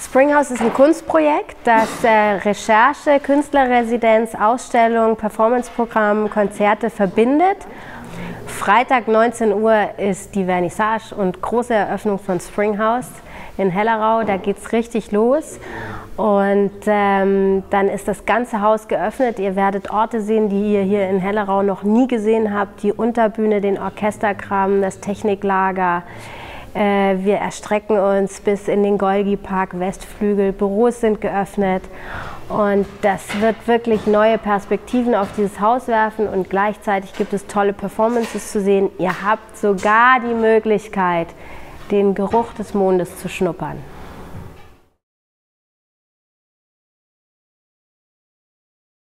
Springhouse ist ein Kunstprojekt, das äh, Recherche, Künstlerresidenz, Ausstellung, Performanceprogramm, Konzerte verbindet. Freitag 19 Uhr ist die Vernissage und große Eröffnung von Springhouse in Hellerau. Da geht es richtig los. Und ähm, dann ist das ganze Haus geöffnet. Ihr werdet Orte sehen, die ihr hier in Hellerau noch nie gesehen habt. Die Unterbühne, den Orchesterkram, das Techniklager. Äh, wir erstrecken uns bis in den Golgi-Park, Westflügel. Büros sind geöffnet. Und das wird wirklich neue Perspektiven auf dieses Haus werfen. Und gleichzeitig gibt es tolle Performances zu sehen. Ihr habt sogar die Möglichkeit, den Geruch des Mondes zu schnuppern.